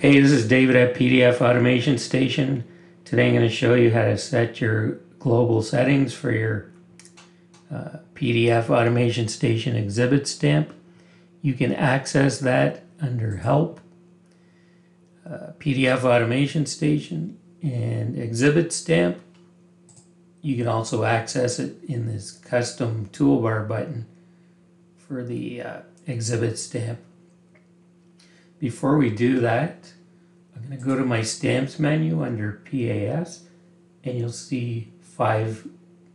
Hey, this is David at PDF Automation Station. Today I'm going to show you how to set your global settings for your uh, PDF Automation Station exhibit stamp. You can access that under Help, uh, PDF Automation Station, and Exhibit Stamp. You can also access it in this custom toolbar button for the uh, exhibit stamp. Before we do that, I'm going to go to my stamps menu under PAS and you'll see five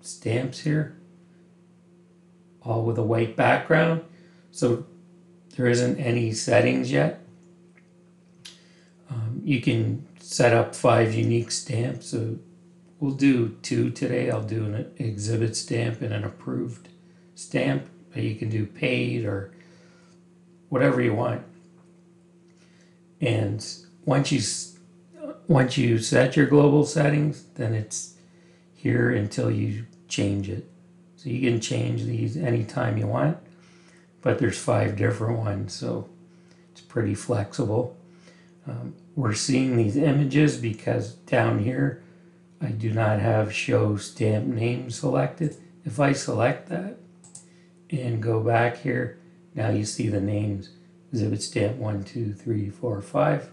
stamps here, all with a white background. So there isn't any settings yet. Um, you can set up five unique stamps. So we'll do two today. I'll do an exhibit stamp and an approved stamp, but you can do paid or whatever you want. And once you once you set your global settings, then it's here until you change it. So you can change these anytime you want, but there's five different ones, so it's pretty flexible. Um, we're seeing these images because down here I do not have show stamp name selected. If I select that and go back here, now you see the names exhibit stamp one, two, three, four, five.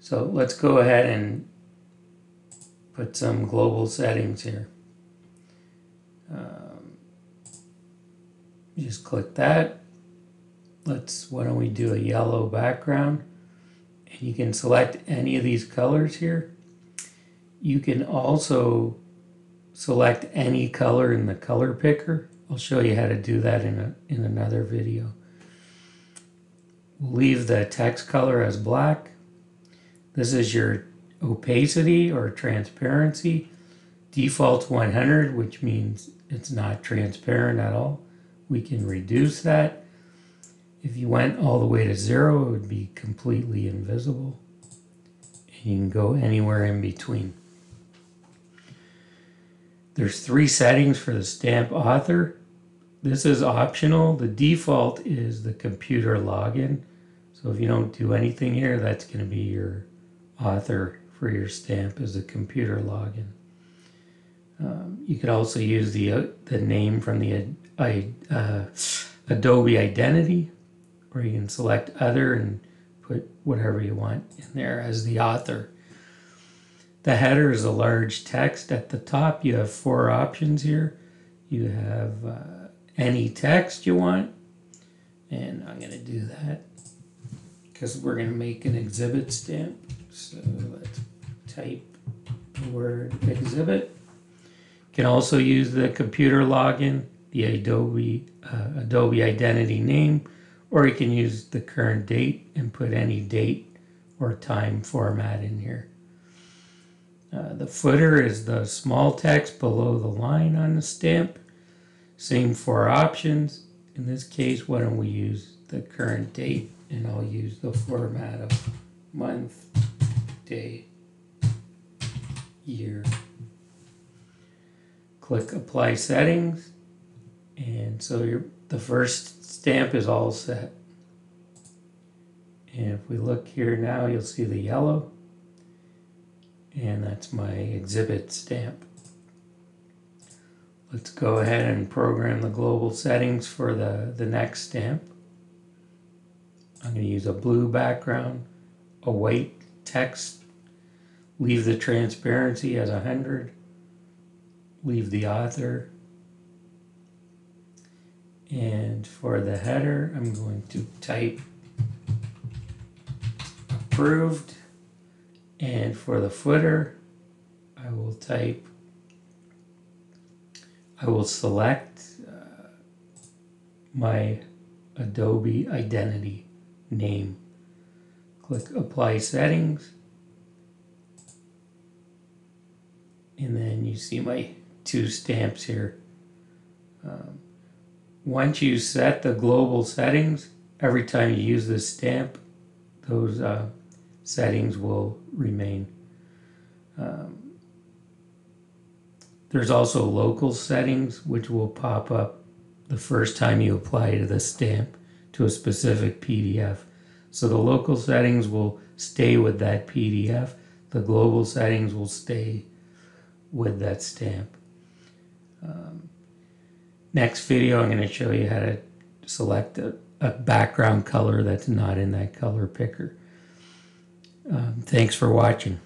So let's go ahead and put some global settings here. Um, just click that. Let's, why don't we do a yellow background? And you can select any of these colors here. You can also select any color in the color picker I'll show you how to do that in, a, in another video. Leave the text color as black. This is your opacity or transparency. Default 100, which means it's not transparent at all. We can reduce that. If you went all the way to zero, it would be completely invisible. And you can go anywhere in between. There's three settings for the stamp author. This is optional. The default is the computer login. So if you don't do anything here, that's going to be your author for your stamp is the computer login. Um, you could also use the uh, the name from the uh, Adobe Identity, or you can select other and put whatever you want in there as the author. The header is a large text at the top. You have four options here. You have uh, any text you want. And I'm going to do that because we're going to make an exhibit stamp. So let's type the word exhibit. You can also use the computer login, the Adobe, uh, Adobe Identity name, or you can use the current date and put any date or time format in here. Uh, the footer is the small text below the line on the stamp. Same for options. In this case, why don't we use the current date and I'll use the format of month, day, year. Click apply settings. And so your, the first stamp is all set. And if we look here now, you'll see the yellow. And that's my exhibit stamp. Let's go ahead and program the global settings for the, the next stamp. I'm going to use a blue background, a white text, leave the transparency as 100, leave the author, and for the header, I'm going to type approved, and for the footer, I will type I will select uh, my Adobe Identity name. Click Apply Settings. And then you see my two stamps here. Um, once you set the global settings, every time you use this stamp, those uh, settings will remain. Um, there's also local settings which will pop up the first time you apply to the stamp to a specific PDF. So the local settings will stay with that PDF. The global settings will stay with that stamp. Um, next video, I'm going to show you how to select a, a background color that's not in that color picker. Um, thanks for watching.